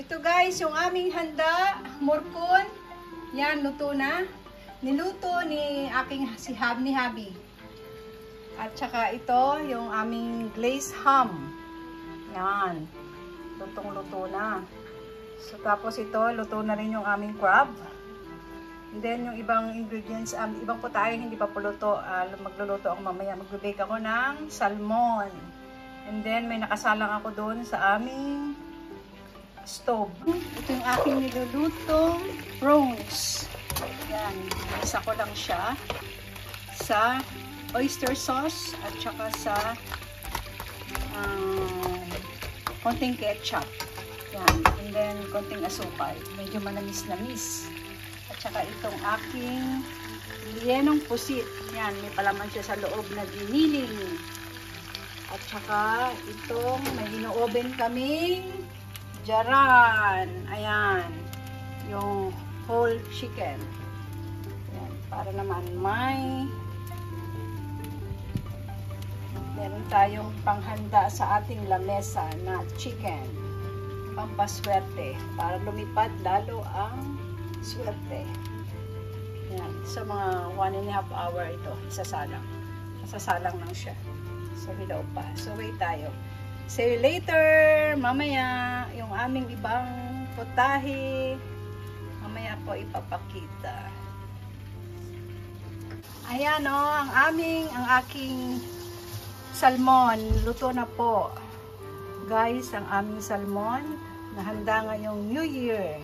Ito guys, yung aming handa, morcon. Yan, luto na. Niluto ni aking si Hab ni Habi. At saka ito, yung aming glazed ham. Yan. Lutong-luto na. So, tapos ito, luto na rin yung aming crab. And then, yung ibang ingredients, um, ibang putahe, hindi pa po luto. Uh, magluluto ako mamaya. Magbibake ako ng salmon. And then, may nakasalang ako doon sa aming stove. Ito yung aking nilulutong prawns. Yan. Isa ko lang siya sa oyster sauce at saka sa um, konting ketchup. Yan. And then, konting asukal. Medyo manamis-namis. At saka itong aking lienong pusit. Yan. May palaman siya sa loob na giniling. At saka itong may ino-oven kaming jaran. Ayan. Yung whole chicken. Ayan. Para naman may meron tayong panghanda sa ating lamesa na chicken. Pampaswerte. Para lumipad lalo ang swerte. Ayan. Sa mga one and a half hour ito. Isasalang. Isasalang lang siya. So, hilaw pa. So, wait tayo. See you later! Mamaya, yung aming ibang putahe, mamaya po ipapakita. Ayan o, oh, ang aming, ang aking salmon. Luto na po. Guys, ang aming salmon, nahanda ngayong New Year.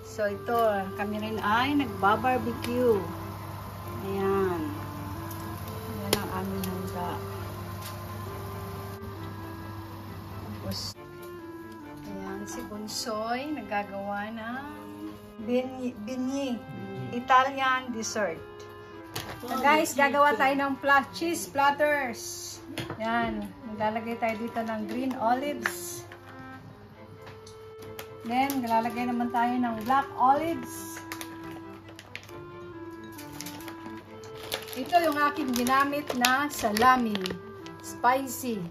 So, ito, kami rin ay nagbabarbecue. Bunsoy, nagagawa ng binyi Italian dessert. So guys, gagawa tayo ng pla cheese platters. Yan, naglalagay tayo dito ng green olives. Then, naglalagay naman tayo ng black olives. Ito yung aking ginamit na salami. Spicy.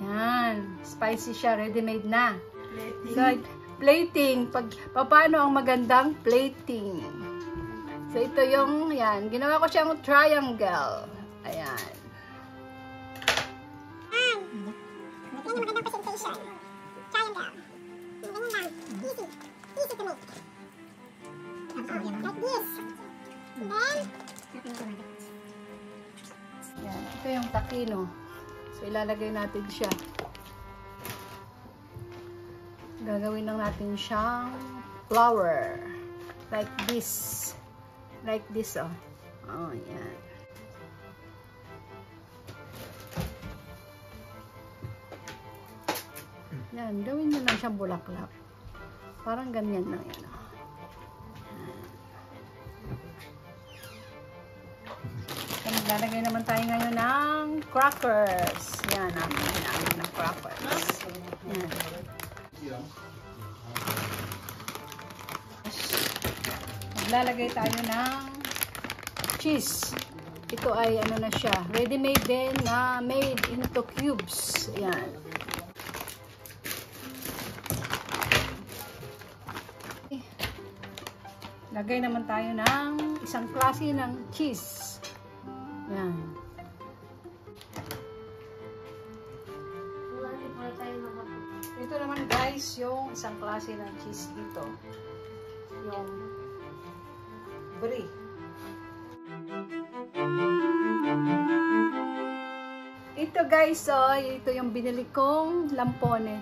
Yan. Spicy siya. Ready-made na. Plating. So, plating. Pag, paano ang magandang plating? So, ito yung, yan. Ginawa ko siyang triangle. Ayan. Yung magandang presentation. Triangle. Ganyan lang. Easy. Easy to make. Like yan. Ito yung takino. So, ilalagay natin siya. Gagawin lang natin siyang flower. Like this. Like this, oh. Oh, yan. Yan, gawin nyo lang siyang bulaklak. Parang ganyan lang yan, oh. Lalagay naman tayo ngayon ng crackers. Yan, namin ginamit ng crackers. Yan. Maglalagay tayo ng cheese. Ito ay ano na siya. Ready-made din na made into cubes. Yan. Lagay naman tayo ng isang klase ng cheese. Yan. Ito naman guys, yung isang klase ng cheese dito. Yung brie. Ito guys, oh, ito yung binili kong lampone.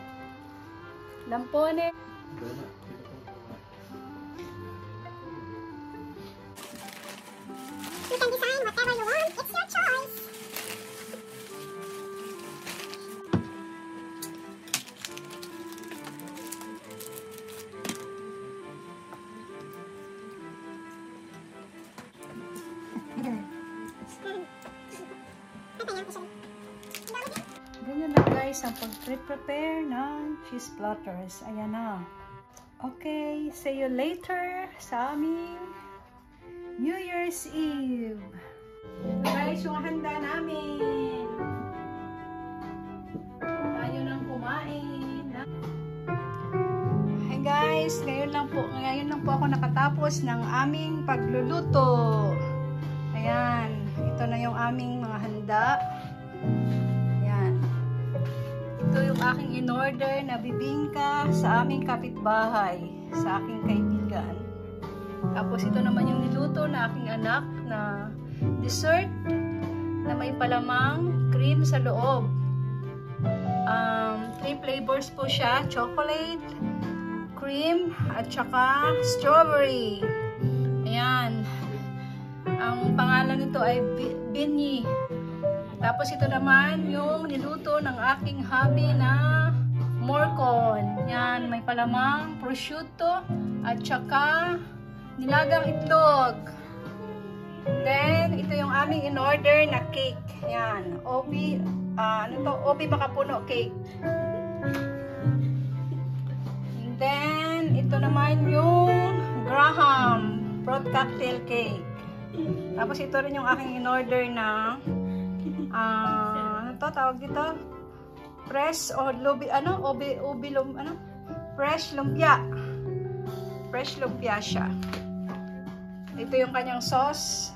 Lampone. you guys ang pag-prepare ng cheese platters. Ayan na. Okay, see you later sa aming New Year's Eve. Guys, yung handa namin. Tayo nang kumain. guys! Ngayon lang po, ngayon lang po ako nakatapos ng aming pagluluto. Ayan, ito na yung aming mga handa. Ito yung aking in-order na bibingka sa aming kapitbahay, sa aking kaibigan. Tapos ito naman yung niluto na aking anak na dessert na may palamang cream sa loob. Um, three flavors po siya, chocolate, cream, at saka strawberry. Ayan. Ang pangalan nito ay Binyi. Tapos ito naman yung niluto ng aking hubby na morcon. Yan, may palamang prosciutto at saka nilagang itlog. Then, ito yung aming in-order na cake. Yan, obi, uh, ano to, obi makapuno cake. And then, ito naman yung Graham fruit cocktail cake. Tapos ito rin yung aking in-order na uh, ano to, tawag dito? Fresh o lubi, ano? Obi, ubi, lum, ano? Fresh lumpia. Fresh lumpia siya. Ito yung kanyang sauce.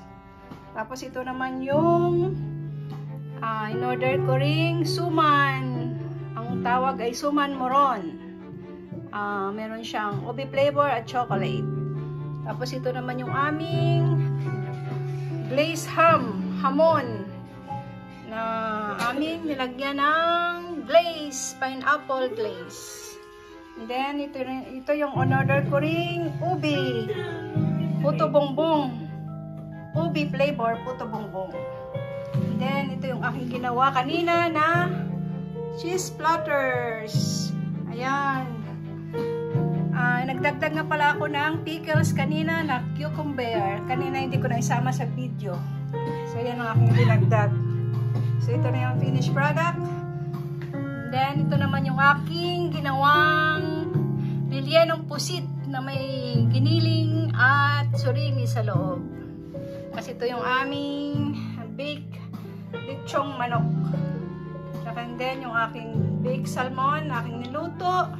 Tapos ito naman yung uh, in-order ko ring suman. Ang tawag ay suman moron. Uh, meron siyang ubi flavor at chocolate. Tapos ito naman yung aming glazed ham, hamon na aming nilagyan ng glaze, pineapple glaze. And then, ito, ito yung on-order ko ring ubi. Puto bongbong. Ubi flavor, puto bongbong. And then, ito yung aking ginawa kanina na cheese platters. Ayan. Uh, nagdagdag nga pala ako ng pickles kanina na cucumber. Kanina hindi ko na isama sa video. So, yan ang aking dinagdag. So, ito na yung finished product. Then, ito naman yung aking ginawang lilyenong pusit na may giniling at surimi sa loob. Kasi ito yung aming baked lechong manok. And then, yung aking baked salmon, aking niluto.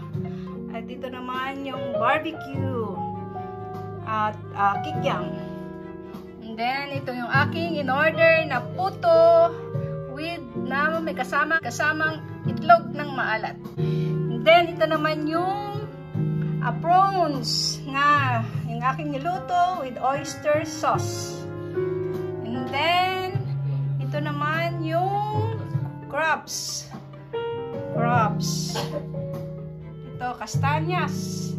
At dito naman yung barbecue at uh, kikyang. And then, ito yung aking in-order na puto with na may kasama kasamang itlog ng maalat. And then, ito naman yung uh, prawns nga yung aking niluto with oyster sauce. And then, ito naman yung crabs. Crabs. Ito, kastanyas.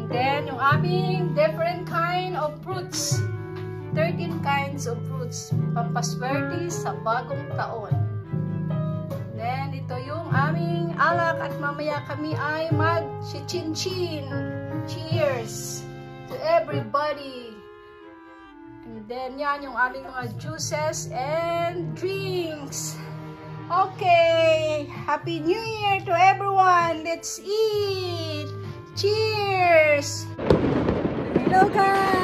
And then, yung aming different kind of fruits. 13 kinds of fruits. Pampaswerte sa bagong taon. Then, ito yung aming alak at mamaya kami ay mag-chinchin. Cheers to everybody. And then, yan yung aming mga juices and drinks. Okay, Happy New Year to everyone. Let's eat. Cheers. Hello guys.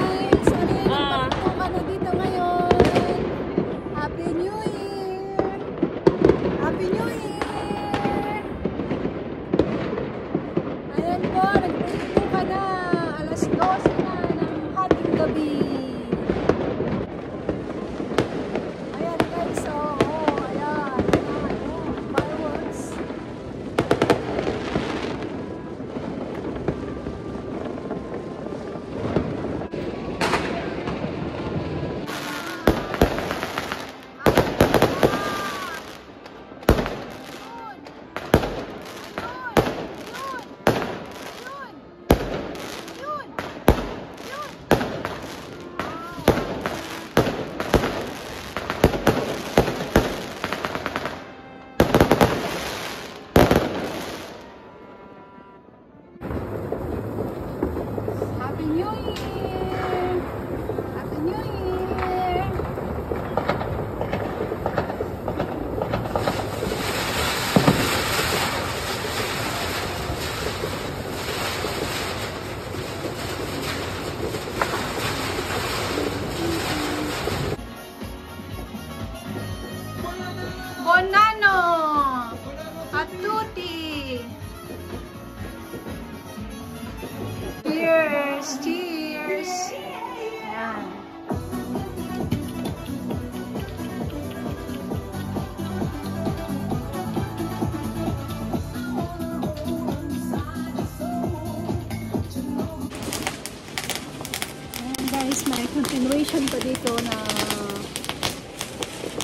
Guys, may continuation pa dito na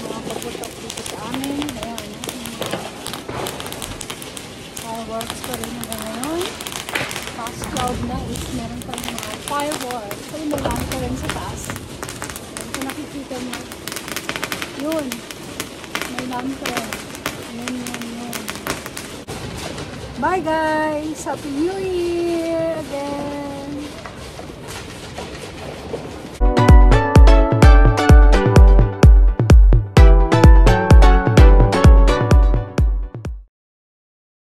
mga paputok dito sa amin. Ayan. Fireworks pa rin hanggang ngayon. Past cloud na is meron pa rin mga fireworks. So, marami pa rin sa taas. Ayan, kung nakikita mo, yun. May lantern. Yun, yun, yun. Bye guys! Happy New Year!